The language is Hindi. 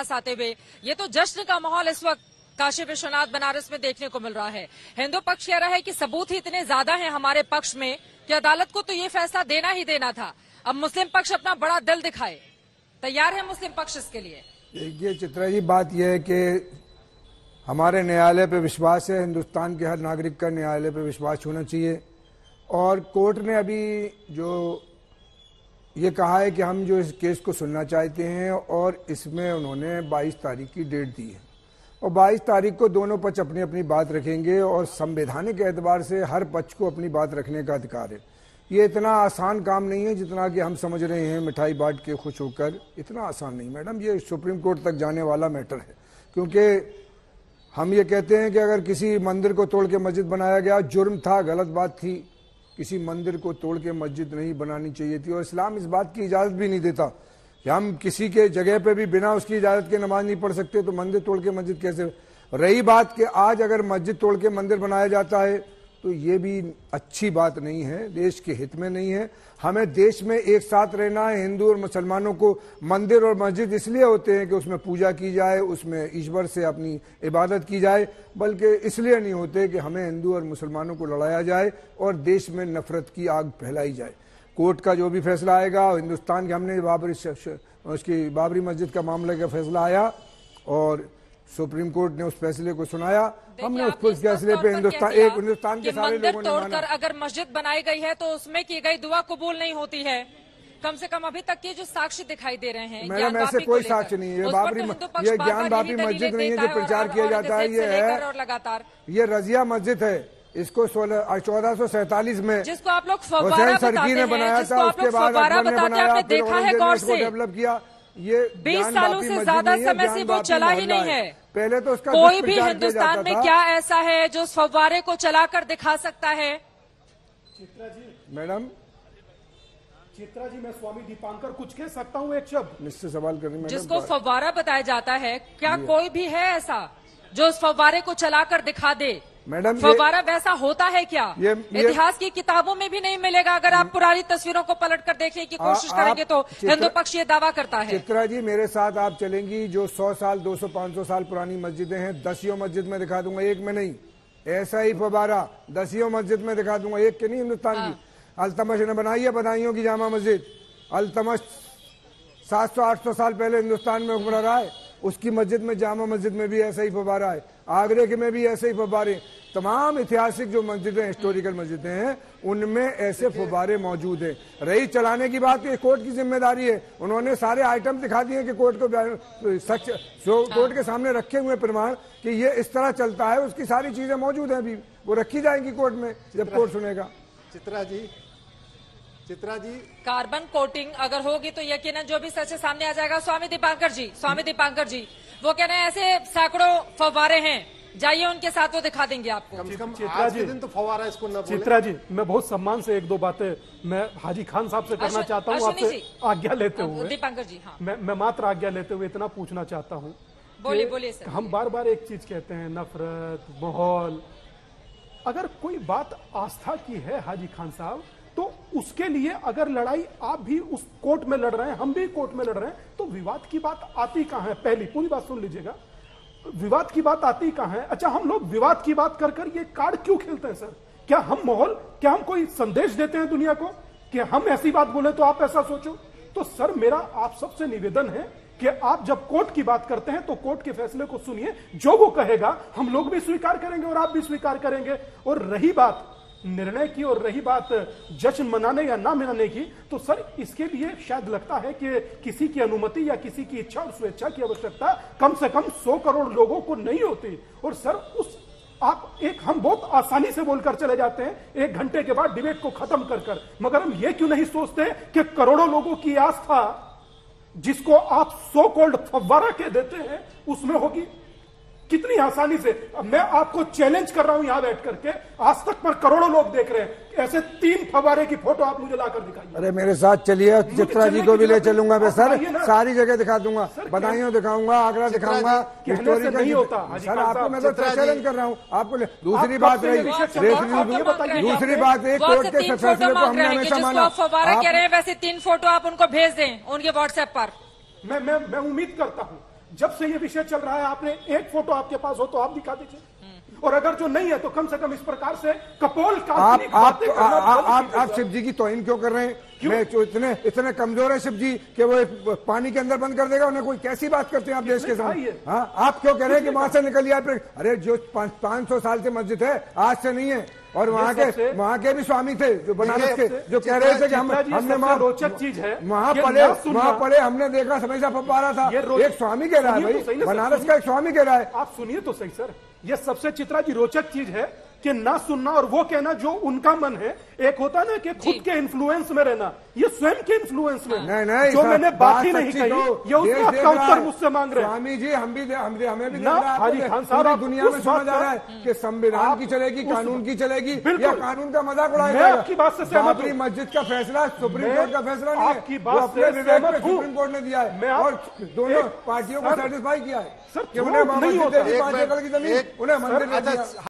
पास आते हुए। ये तो जश्न का माहौल इस वक्त काशी विश्वनाथ बनारस में देखने को मिल रहा है। हिंदू पक्ष कह रहा है कि सबूत ही इतने ज़्यादा हैं हमारे पक्ष में कि अदालत को तो ये फैसला देना ही देना था। अब मुस्लिम पक्ष अपना बड़ा दिल दिखाए। तैयार है मुस्लिम पक्ष इसके लिए? देखिए चित्रा जी, बात यह है कि हमारे न्यायालय पे विश्वास है, हिंदुस्तान के हर नागरिक का न्यायालय पे विश्वास होना चाहिए। और कोर्ट ने अभी जो ये कहा है कि हम जो इस केस को सुनना चाहते हैं और इसमें उन्होंने 22 तारीख की डेट दी है। और 22 तारीख को दोनों पक्ष अपनी अपनी बात रखेंगे और संवैधानिक एतबार से हर पक्ष को अपनी बात रखने का अधिकार है। ये इतना आसान काम नहीं है जितना कि हम समझ रहे हैं मिठाई बांट के खुश होकर। इतना आसान नहीं, मैडम, ये सुप्रीम कोर्ट तक जाने वाला मैटर है। क्योंकि हम ये कहते हैं कि अगर किसी मंदिर को तोड़ के मस्जिद बनाया गया, जुर्म था, गलत बात थी किसी मंदिर को तोड़ के मस्जिद नहीं बनानी चाहिए थी और इस्लाम इस बात की इजाज़त भी नहीं देता। कि हम किसी के जगह पे भी बिना उसकी इजाज़त के नमाज़ नहीं पढ़ सकते तो मंदिर तोड़ के मस्जिद कैसे? रही बात कि आज अगर मस्जिद तोड़ के मंदिर बनाया जाता है तो ये भी अच्छी बात नहीं है, देश के हित में नहीं है। हमें देश में एक साथ रहना है, हिंदू और मुसलमानों को मंदिर और मस्जिद इसलिए होते हैं कि उसमें पूजा की जाए, उसमें ईश्वर से अपनी इबादत की जाए, बल्कि इसलिए नहीं होते कि हमें हिंदू और मुसलमानों को लड़ाया जाए और देश में नफरत की आग फैलाई जाए। कोर्ट का जो भी फैसला आएगा, हिंदुस्तान के हमने बाबरी उसकी बाबरी मस्जिद का मामले का फैसला आया और सुप्रीम कोर्ट ने उस फैसले को सुनाया। हमने उस फैसले पे हिंदुस्तान एक हिंदुस्तान के सारे लोगों ने माना। अगर मस्जिद बनाई गई है तो उसमें की गई दुआ कबूल नहीं होती है। कम से कम अभी तक के जो साक्ष्य दिखाई दे रहे हैं मैडम ऐसे कोई साक्ष्य नहीं है। बाबरी ये ज्ञान बापी मस्जिद नहीं है जो प्रचार किया जाता है ये है। लगातार। ये रजिया मस्जिद है। इसको सोलह चौदह सौ सैतालीस में जिसको आप लोग हुसैन सरकी ने बनाया था उसके बाद ने बनाया देखा है डेवलप किया। ये बीस सालों से ज़्यादा समय से वो चला ही नहीं है। पहले तो उसका कोई भी हिंदुस्तान में क्या ऐसा है जो फव्वारे को चलाकर दिखा सकता है? चित्रा जी। मैडम? चित्रा जी मैं स्वामी दीपांकर कुछ कह सकता हूँ एक शब्द? निश्चित सवाल करें जिसको फव्वारा बताया जाता है क्या कोई भी है ऐसा जो उस फव्वारे को चलाकर दिखा दे? मैडम फवारा वैसा होता है क्या? ये, ये, इतिहास की किताबों में भी नहीं मिलेगा अगर आप पुरानी तस्वीरों को पलट कर देखने की कोशिश करेंगे तो हिंदू पक्ष ये दावा करता है। चित्रा जी मेरे साथ आप चलेंगी जो 100 साल 200 500 साल पुरानी मस्जिदें हैं दसियों मस्जिद में दिखा दूँगा एक में नहीं। ऐसा ही फवारा दसियों मस्जिद में दिखा दूँगा एक के नहीं हिंदुस्तान की। अलतमश ने बनाई है बदाइयों की जामा मस्जिद। अलतमश सात सौ आठ सौ साल पहले हिंदुस्तान में हुक्मरान रहा है उसकी मस्जिद में जामा मस्जिद में भी ऐसा ही फवारा है। आगरे के में भी ऐसे ही फवारे तमाम ऐतिहासिक जो मस्जिदें हिस्टोरिकल मस्जिदें हैं उनमें ऐसे फुब्बारे मौजूद हैं। रही चलाने की बात ये कोर्ट की ज़िम्मेदारी है। उन्होंने सारे आइटम दिखा दिए कि कोर्ट को सच जो कोर्ट के सामने रखे हुए प्रमाण कि ये इस तरह चलता है उसकी सारी चीज़ें मौजूद हैं अभी। वो रखी जाएँगी कोर्ट में जब कोर्ट सुनेगा। चित्रा जी चित्रा जी। कार्बन कोटिंग अगर होगी तो यकीन जो भी सच सामने आ जाएगा। स्वामी दीपांकर जी स्वामी दीपांकर जी वो कह रहे हैं ऐसे सैकड़ों फवारे हैं। जाइए उनके साथ वो दिखा देंगे आपको। कम से कम चित्रा जी। दिन तो फवारा इसको न चित्रा जी मैं बहुत सम्मान से एक दो बातें मैं हाजी खान साहब से करना चाहता हूँ आपसे आज्ञा लेते हुए। दीपांकर जी हाँ। मैं मैं मात्र आज्ञा लेते हुए इतना पूछना चाहता हूँ बोलिए बोलिए हम बार बार एक चीज़ कहते हैं नफरत माहौल। अगर कोई बात आस्था की है हाजी खान साहब तो उसके लिए अगर लड़ाई आप भी उस कोर्ट में लड़ रहे हैं हम भी कोर्ट में लड़ रहे हैं तो विवाद की बात आती कहाँ है? पहली पूरी बात सुन लीजिएगा। विवाद की बात आती कहाँ है? अच्छा हम लोग विवाद की बात कर कर ये कार्ड क्यों खेलते हैं सर क्या हम माहौल, क्या हम कोई संदेश देते हैं दुनिया को कि हम ऐसी बात बोले तो आप ऐसा सोचो? तो सर मेरा आप सबसे निवेदन है कि आप जब कोर्ट की बात करते हैं तो कोर्ट के फैसले को सुनिए। जो वो कहेगा, हम लोग भी स्वीकार करेंगे और आप भी स्वीकार करेंगे। और रही बात निर्णय की और रही बात जश्न मनाने या ना मनाने की तो सर, इसके लिए शायद लगता है कि किसी की अनुमति या किसी की इच्छा और स्वेच्छा की आवश्यकता कम से कम सौ करोड़ लोगों को नहीं होती। और सर, उस, आप एक, हम बहुत आसानी से बोलकर चले जाते हैं, एक घंटे के बाद डिबेट को खत्म कर कर। मगर हम ये क्यों नहीं सोचते कि करोड़ों लोगों की आस्था जिसको आप सो कोल्ड फव्वारा के देते हैं, उसमें होगी कितनी आसानी से। मैं आपको चैलेंज कर रहा हूँ यहाँ बैठ करके। आज तक पर करोड़ों लोग देख रहे हैं। ऐसे तीन फवारे की फ़ोटो आप मुझे लाकर दिखाइए। अरे मेरे साथ चलिए। चित्रा जी को भी ले चलूँगा मैं सर। सारी जगह दिखा दूँगा। बधाइयों दिखाऊँगा आगरा दिखाऊँगा। हिस्टोरिकल नहीं होता। सर आपको मैं तो चैलेंज कर रहा हूँ। आपको दूसरी बात रही। दूसरी बात एक कोर्ट के फैसले को हमने हमेशा माना। फवारा कह रहे हैं वैसे तीन फ़ोटो आप उनको भेज दें उनके व्हाट्सएप पर। मैं मैं मैं उम्मीद करता हूँ जब से ये विषय चल रहा है आपने एक फ़ोटो आपके पास हो तो आप दिखा दीजिए। और अगर जो नहीं है तो कम से कम इस प्रकार से कपोल आप काल्पनिक आप आप आप, आप शिव जी की तोहिन क्यों कर रहे हैं? क्यों? मैं जो इतने इतने कमज़ोर है शिव जी कि वो पानी के अंदर बंद कर देगा उन्हें कोई कैसी बात करते हैं आप देश के साथ हाँ। आप क्यों कह रहे हैं कि वहाँ से निकल लिया? फिर अरे जो पाँच सौ साल से मस्जिद है आज से नहीं है। और वहाँ के वहाँ के भी स्वामी थे जो बनारस के जो कह रहे थे कि हम हमने वहाँ रोचक चीज़ है वहाँ पड़े पढ़े वहाँ पढ़े हमने देखा समय पारा था। एक स्वामी कह रहा है तो भाई बनारस का एक स्वामी कह रहा है। आप सुनिए तो सही सर। ये सबसे चित्रा जी रोचक चीज़ है कि ना सुनना और वो कहना जो उनका मन है। एक होता ना कि खुद के इन्फ्लुएंस में रहना। ये स्वयं के इन्फ्लुएंस में। नहीं नहीं जो मैंने बात ही नहीं कही ये उस देश बात देख का रहा उत्तर मुझसे मांग रहे हैं। स्वामी जी हम भी हम भी- हमें भी ना, हाजी खान साहब, आप दुनिया में समझ आ रहा है कि संविधान की चलेगी कानून की चलेगी बिल्कुल। या कानून का मज़ाक उड़ाया आपकी बात से सहमत हूँ। मस्जिद का फैसला सुप्रीम कोर्ट का फैसला नहीं है। आपकी बात से सहमत हूँ। सुप्रीम कोर्ट ने दिया है। और दोनों पार्टियों को सेटिस्फाई किया है सर, उन्हें मंदिर अच्छा,